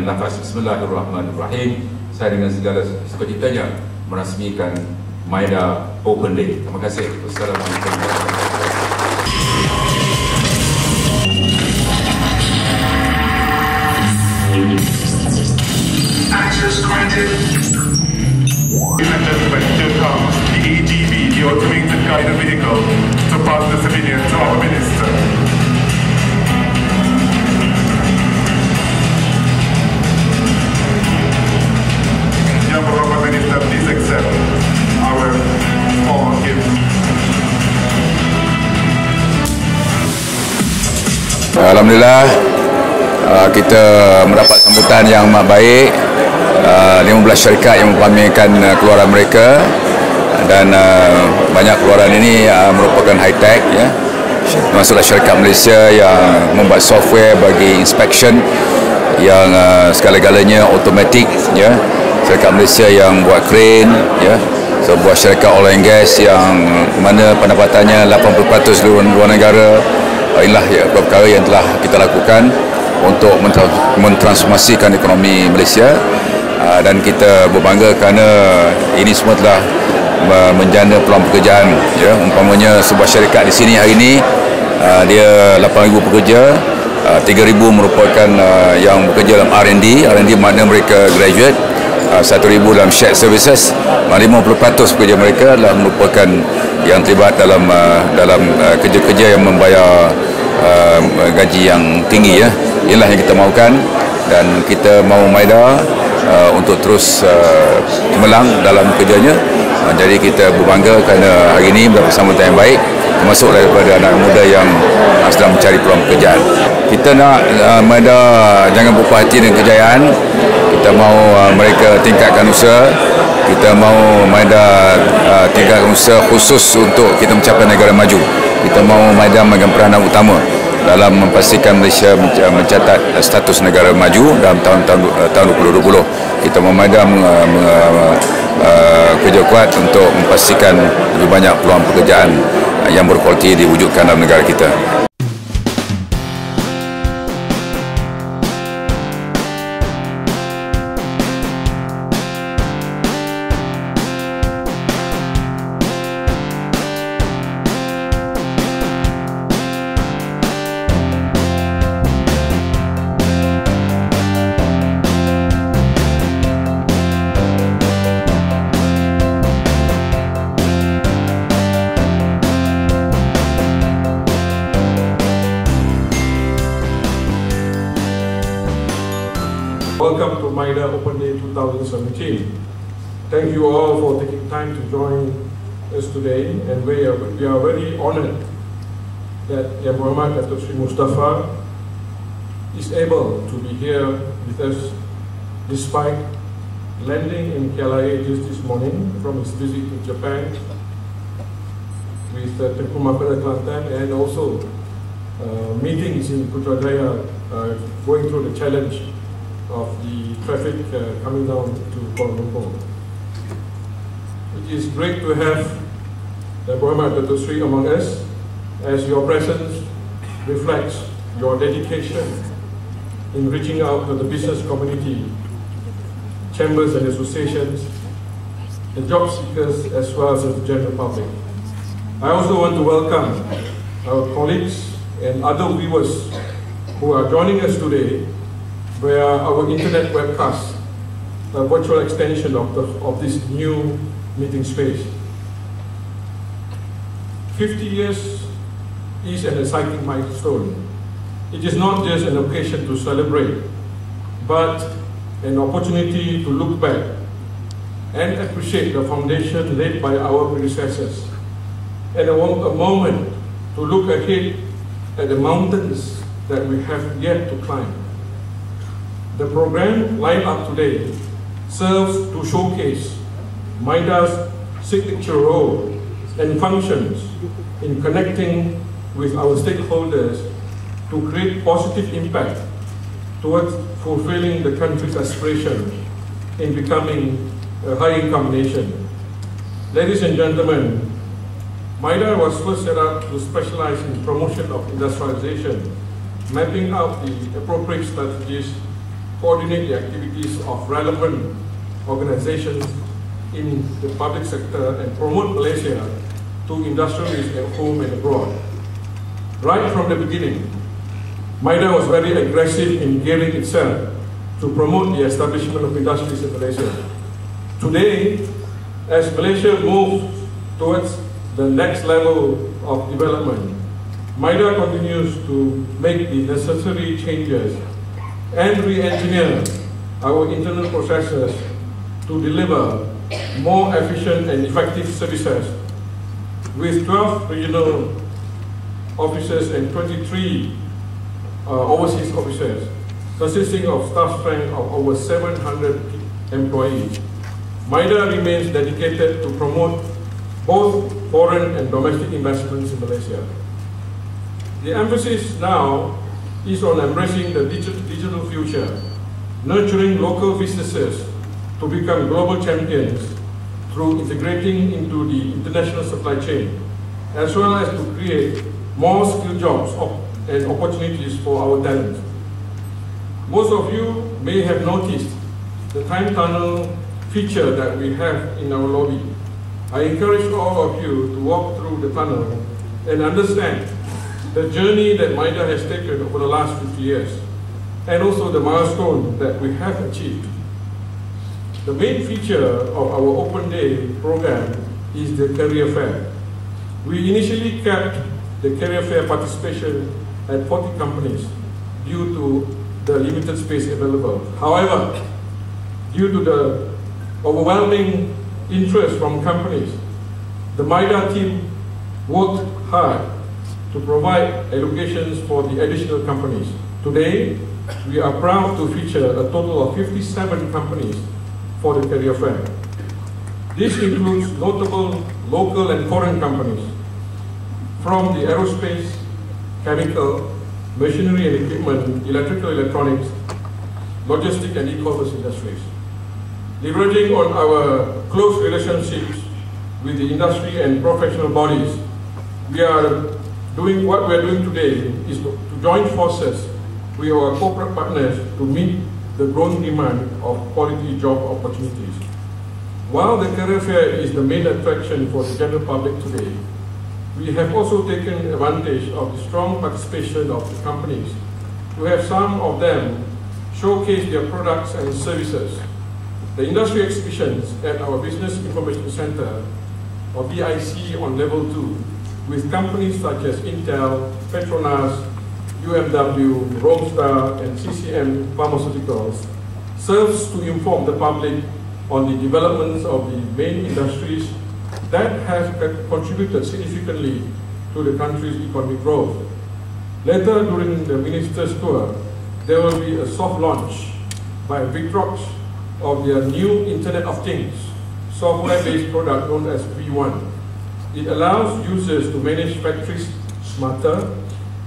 dengan lafaz Bismillahirrahmanirrahim saya dengan segala sukacitanya merasmikan Maida Open Day. Terima kasih. Wassalamualaikum warahmatullahi wabarakatuh. Automated Guided Vehicle, to pass the to our minister. Alhamdulillah uh, kita mendapat sambutan yang amat baik uh, 15 syarikat yang mempamerkan uh, keluaran mereka. Dan uh, banyak keluaran ini uh, merupakan high tech ya. Termasuklah syarikat Malaysia yang membuat software bagi inspection yang uh, segala-galanya automatic ya. Syarikat Malaysia yang buat crane ya. Sebuah syarikat oil and gas yang mana pendapatannya 80% luar, negara. Uh, inilah ya, perkara yang telah kita lakukan untuk mentra- mentransformasikan ekonomi Malaysia. Uh, dan kita berbangga kerana ini semua telah menjana peluang pekerjaan ya. Umpamanya sebuah syarikat di sini hari ini uh, dia 8000 pekerja. Uh, 3000 merupakan uh, yang bekerja dalam R&D R&D makna mereka graduate. Uh, 1000 dalam shared services. 50% pekerja mereka adalah merupakan yang terlibat dalam uh, dalam uh, kerja-kerja yang membayar uh, gaji yang tinggi ya. Inilah yang kita mahukan dan kita mahu Maida uh, untuk terus uh, cemerlang dalam kerjanya. Uh, jadi kita berbangga kerana hari ini mendapat sambutan yang baik termasuk daripada anak muda yang uh, sedang mencari peluang pekerjaan. Kita nak uh, Maida jangan berpuas hati dengan kejayaan kita mahu uh, mereka tingkatkan usaha. Kita mahu Maida uh, tingkatkan usaha khusus untuk kita mencapai negara maju. Kita mahu Maida memegang peranan utama dalam memastikan Malaysia menc- mencatat uh, status negara maju dalam tahun-tahun tahun 2020 kita mahu Maida meng, uh, kuat untuk memastikan lebih banyak peluang pekerjaan yang berkualiti diwujudkan dalam negara kita 2017. Thank you all for taking time to join us today, and we are, we are very honored that Yang Muhammad Sri Mustapa is able to be here with us despite landing in KLIA just this morning from his visit to Japan with uh, Tengku Kelantan and also uh, meetings in Putrajaya uh, going through the challenge of the traffic uh, coming down to Kuala Lumpur. It is great to have the Muhammad Dato Sri among us as your presence reflects your dedication in reaching out to the business community, chambers and associations, the job seekers as well as the general public. I also want to welcome our colleagues and other viewers who are joining us today via our internet webcast, a virtual extension of, the, of this new meeting space. 50 years is an exciting milestone. It is not just an occasion to celebrate, but an opportunity to look back and appreciate the foundation laid by our predecessors, and a, a moment to look ahead at the mountains that we have yet to climb. The program lined up today serves to showcase MIDA's signature role and functions in connecting with our stakeholders to create positive impact towards fulfilling the country's aspiration in becoming a high-income nation. Ladies and gentlemen, MIDA was first set up to specialize in promotion of industrialization, mapping out the appropriate strategies coordinate the activities of relevant organizations in the public sector and promote Malaysia to industrialists at home and abroad. Right from the beginning, MIDA was very aggressive in gearing itself to promote the establishment of industries in Malaysia. Today, as Malaysia moves towards the next level of development, MIDA continues to make the necessary changes and re-engineer our internal processes to deliver more efficient and effective services with 12 regional officers and 23 uh, overseas officers, consisting of staff strength of over 700 employees. MIDA remains dedicated to promote both foreign and domestic investments in Malaysia. The emphasis now is on embracing the digital, future, nurturing local businesses to become global champions through integrating into the international supply chain, as well as to create more skilled jobs and opportunities for our talent. Most of you may have noticed the time tunnel feature that we have in our lobby. I encourage all of you to walk through the tunnel and understand the journey that MIDA has taken over the last 50 years, and also the milestone that we have achieved. The main feature of our Open Day program is the career fair. We initially kept the career fair participation at 40 companies due to the limited space available. However, due to the overwhelming interest from companies, the MIDA team worked hard to provide allocations for the additional companies. Today, we are proud to feature a total of 57 companies for the career fair. This includes notable local and foreign companies from the aerospace, chemical, machinery and equipment, electrical electronics, logistic and e-commerce industries. Leveraging on our close relationships with the industry and professional bodies, we are doing what we're doing today is to, to join forces with our corporate partners to meet the growing demand of quality job opportunities. While the career fair is the main attraction for the general public today, we have also taken advantage of the strong participation of the companies to have some of them showcase their products and services. The industry exhibitions at our Business Information Center, or BIC on level 2, with companies such as Intel, Petronas, UMW, Roamstar, and CCM Pharmaceuticals serves to inform the public on the developments of the main industries that have contributed significantly to the country's economic growth. Later during the minister's tour, there will be a soft launch by ViTrox of their new Internet of Things software-based product known as V1. It allows users to manage factories smarter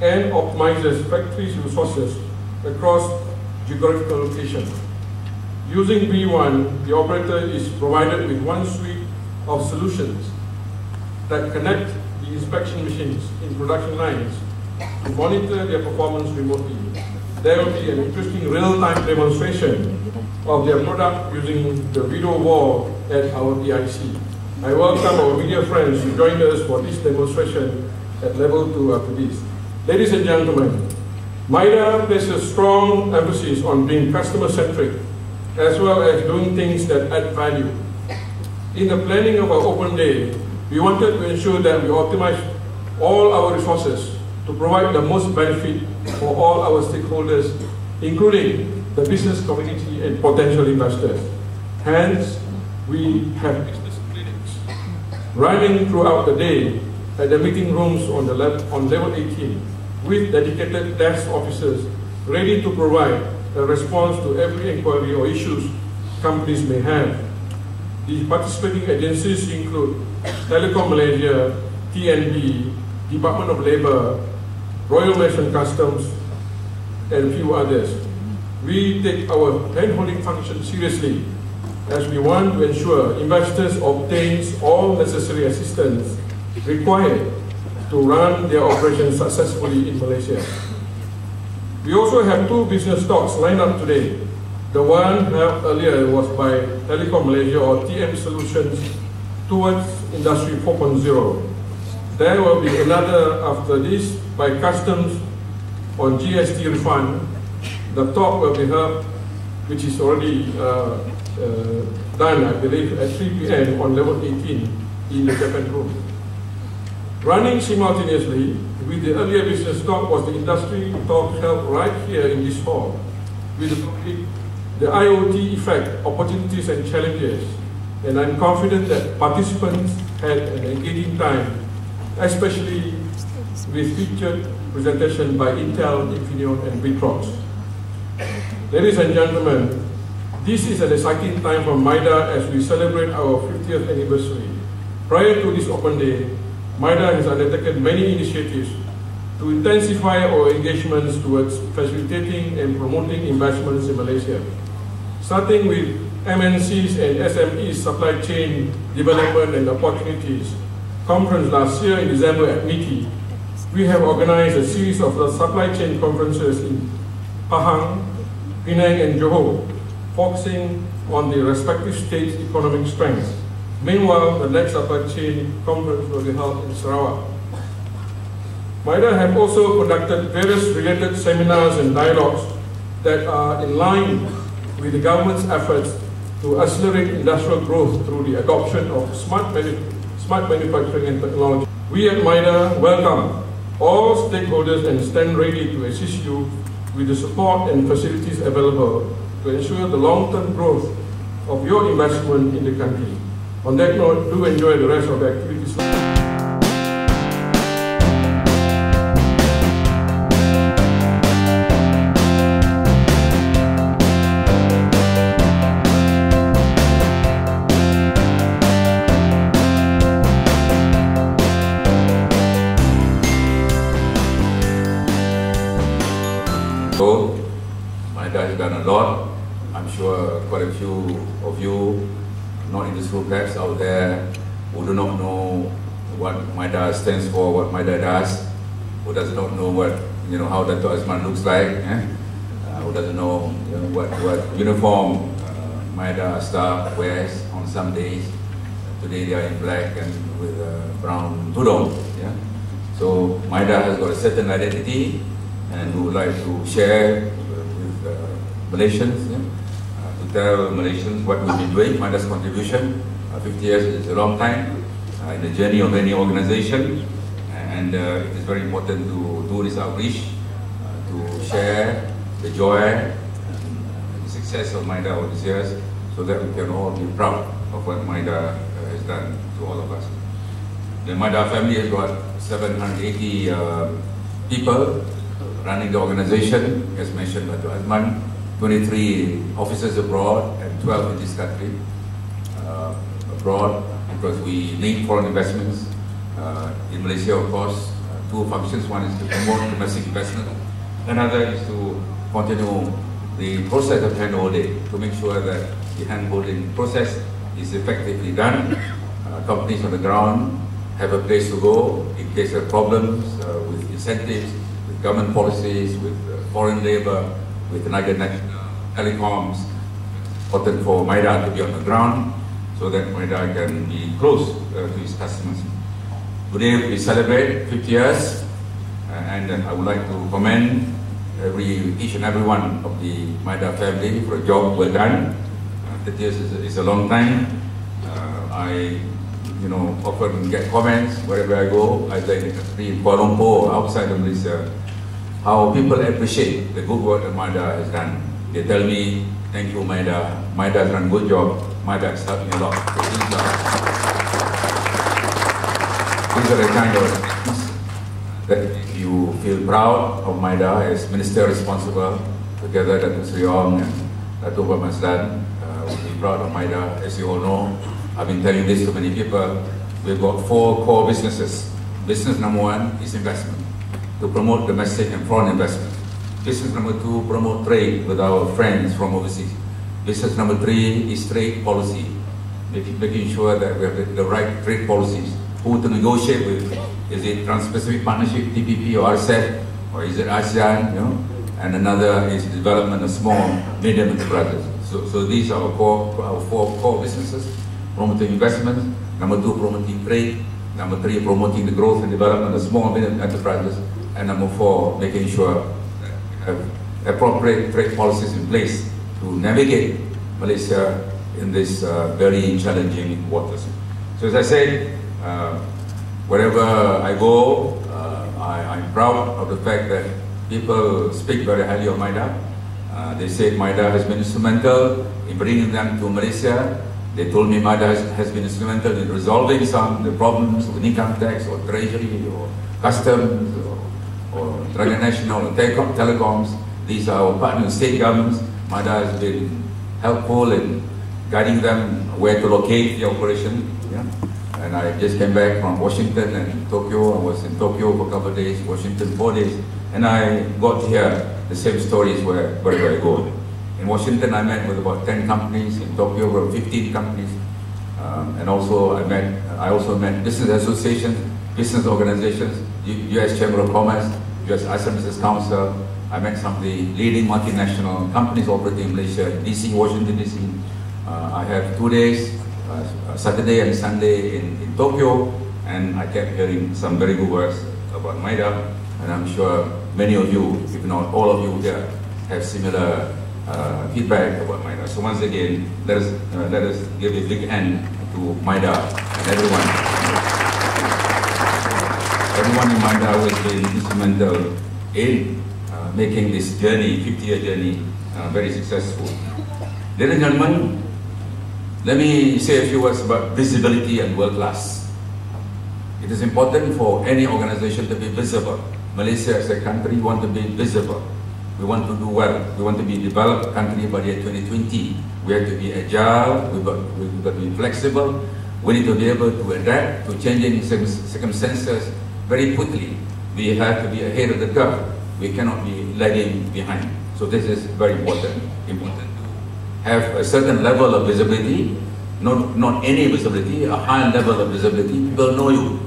and optimizes factories resources across geographical locations. Using V1, the operator is provided with one suite of solutions that connect the inspection machines in production lines to monitor their performance remotely. There will be an interesting real-time demonstration of their product using the video wall at our BIC. I welcome our media friends who joined us for this demonstration at level 2 after this. Ladies and gentlemen, MIDA places strong emphasis on being customer-centric as well as doing things that add value. In the planning of our open day, we wanted to ensure that we optimize all our resources to provide the most benefit for all our stakeholders, including the business community and potential investors. Hence, we have running throughout the day at the meeting rooms on, the on level 18 with dedicated desk officers ready to provide a response to every inquiry or issues companies may have. The participating agencies include Telekom Malaysia, TNB, Department of Labour, Royal Malaysian Customs, and a few others. We take our hand-holding function seriously as we want to ensure investors obtain all necessary assistance required to run their operations successfully in Malaysia. We also have two business talks lined up today. The one held earlier was by Telekom Malaysia or TM Solutions towards Industry 4.0. There will be another after this by Customs on GST refund. The talk will be held, which is already uh, uh, done, I believe, at 3 p.m. on level 18 in the Japan room. Running simultaneously with the earlier business talk was the industry talk held right here in this hall with the topic, the IoT effect, opportunities and challenges. And I'm confident that participants had an engaging time, especially with featured presentation by Intel, Infineon, and ViTrox. Ladies and gentlemen, this is an exciting time for MIDA as we celebrate our 50th anniversary. Prior to this open day, MIDA has undertaken many initiatives to intensify our engagements towards facilitating and promoting investments in Malaysia. Starting with MNCs and SMEs supply chain development and opportunities conference last year in December at MITI, we have organized a series of supply chain conferences in Pahang, Penang and Johor, focusing on the respective states' economic strengths. Meanwhile, the next chain conference will be held in Sarawak. MIDA have also conducted various related seminars and dialogues that are in line with the government's efforts to accelerate industrial growth through the adoption of smart, manu smart manufacturing and technology. We at MIDA welcome all stakeholders and stand ready to assist you with the support and facilities available to ensure the long-term growth of your investment in the country. On that note, do enjoy the rest of the activities. Room, perhaps out there, who do not know what MIDA stands for, what MIDA does, who does not know what, you know, how Dato Azman looks like, eh? uh, who doesn't know, you know what, what uniform uh, MIDA staff wears on some days. Today they are in black and with a brown tudong. Yeah? So MIDA has got a certain identity and we would like to share with uh, Malaysians yeah? Tell Malaysians what we've been doing, MIDA's contribution. Uh, 50 years is a long time uh, in the journey of any organization and uh, it is very important to do this outreach, to share the joy and the success of MIDA over these years so that we can all be proud of what MIDA has done to all of us. The MIDA family has got 780 uh, people running the organization, as mentioned by Azman, 23 officers abroad and 12 in this country. Uh, abroad, because we need foreign investments. Uh, in Malaysia, of course, uh, two functions. One is to promote domestic investment. Another is to continue the process of handholding, to make sure that the handholding process is effectively done. Uh, companies on the ground have a place to go in case of problems uh, with incentives, with government policies, with uh, foreign labor, with United Telecoms, important for MIDA to be on the ground so that MIDA can be close uh, to its customers. Today we celebrate 50 years uh, and uh, I would like to commend every, each and every one of the MIDA family for a job well done. 50 years is is a long time. Uh, I you know, often get comments wherever I go, the country, in Kuala Lumpur outside of Malaysia, how people appreciate the good work that MIDA has done. They tell me, thank you MIDA, MIDA has done a good job, MIDA has helped me a lot. These are, these are the kind of things that you feel proud of MIDA as minister responsible, together Dr. Sri Ong and Dr. Maslan. Uh, we'll be proud of MIDA. As you all know, I've been telling this to many people, we've got four core businesses. Business number one is investment to promote domestic and foreign investment. Business number two, promote trade with our friends from overseas. Business number three is trade policy, making, sure that we have the, the right trade policies. Who to negotiate with? Is it Trans-Pacific Partnership, TPP or RCEP? Or is it ASEAN, you know? and another is development of small, medium enterprises. So, so these are our, core, our four core businesses, promoting investment, number two, promoting trade, number three, promoting the growth and development of small, and medium enterprises, and number four, making sure that we have appropriate trade policies in place to navigate Malaysia in this uh, very challenging waters. So as I said, uh, wherever I go, uh, I, am proud of the fact that people speak very highly of MIDA. Uh, they say MIDA has been instrumental in bringing them to Malaysia. They told me MIDA has, has been instrumental in resolving some of the problems with income tax or treasury or customs or, or national telecom, telecoms. These are our partners, state governments. MIDA has been helpful in guiding them where to locate the operation. Yeah? And I just came back from Washington and Tokyo. I was in Tokyo for a couple of days, Washington four days. And I got here, the same stories where, wherever I go. In Washington, I met with about 10 companies. In Tokyo, were 15 companies. Um, and also, I met, I also met business associations, business organizations, U.S. Chamber of Commerce, U.S. Business Council. I met some of the leading multinational companies operating in Malaysia, DC, Washington, DC. Uh, I have two days, uh, Saturday and Sunday in, in Tokyo, and I kept hearing some very good words about MIDA, and I'm sure many of you, if not all of you here, have similar uh, feedback about MIDA. So once again, let us, uh, let us give a big hand to MIDA and everyone. Everyone in MIDA has been instrumental in uh, making this journey, 50-year journey, uh, very successful. Ladies and gentlemen, let me say a few words about visibility and world class. It is important for any organization to be visible. Malaysia as a country want to be visible. We want to do well. We want to be a developed country by the year 2020. We have to be agile, we've got, we've got to be flexible. We need to be able to adapt to changing circumstances very quickly. We have to be ahead of the curve. We cannot be lagging behind. So this is very important, important to have a certain level of visibility, not, not any visibility, a high level of visibility. People know you.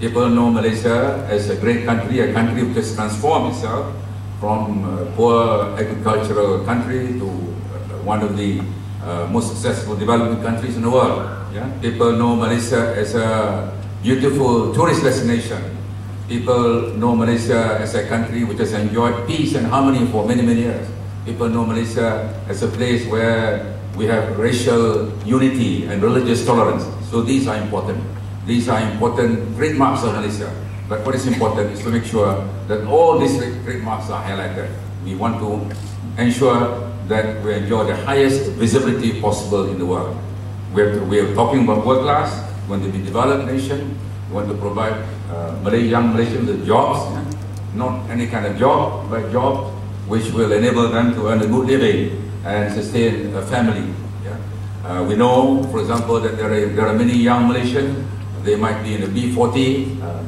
People know Malaysia as a great country, a country which has transformed itself from a poor agricultural country to uh, one of the uh, most successful developing countries in the world. Yeah? People know Malaysia as a beautiful tourist destination. People know Malaysia as a country which has enjoyed peace and harmony for many, many years. People know Malaysia as a place where we have racial unity and religious tolerance. So these are important. These are important trademarks of Malaysia. But what is important is to make sure that all these trademarks are highlighted. We want to ensure that we enjoy the highest visibility possible in the world. We're, we're talking about world class, want to be developed nation, want to provide uh, Malay, young Malaysians with jobs, yeah? not any kind of job, but jobs which will enable them to earn a good living and sustain a family. Yeah? Uh, we know, for example, that there are, there are many young Malaysians they might be in the B40, uh,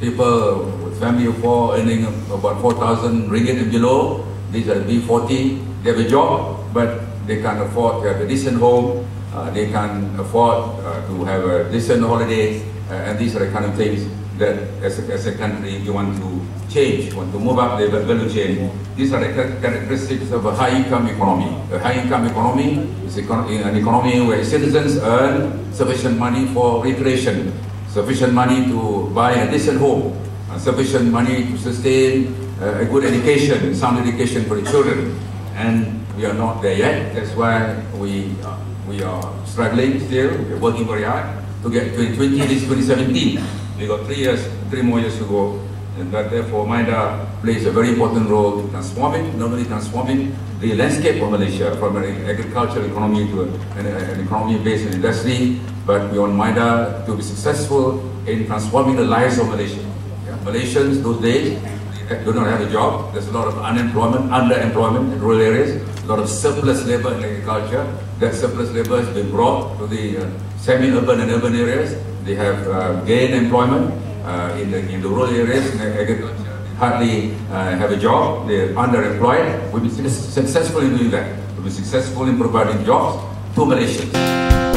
people with family of four earning about 4,000 ringgit and below. These are B40. They have a job, but they can't afford to have a decent home. Uh, they can't afford uh, to have a decent holiday. Uh, and these are the kind of things that as a, as a country you want to change, want to move up the value chain. These are the characteristics of a high-income economy. A high-income economy is an economy where citizens earn sufficient money for recreation, sufficient money to buy a decent home, sufficient money to sustain a good education, sound education for the children. And we are not there yet. That's why we, we are struggling still. We're working very hard to get 2020, this 2017. We got three years, three more years to go and that therefore MIDA plays a very important role in transforming, not only transforming the landscape of Malaysia from an agricultural economy to an, an economy based on industry, but we want MIDA to be successful in transforming the lives of Malaysians. Yeah? Malaysians those days do not have a job. There's a lot of unemployment, underemployment in rural areas, a lot of surplus labor in agriculture. That surplus labor has been brought to the uh, semi-urban and urban areas. They have uh, gained employment uh, in, the, in the rural areas, agriculture, hardly uh, have a job, they're underemployed. We've been successful in doing that. We've been successful in providing jobs to Malaysians.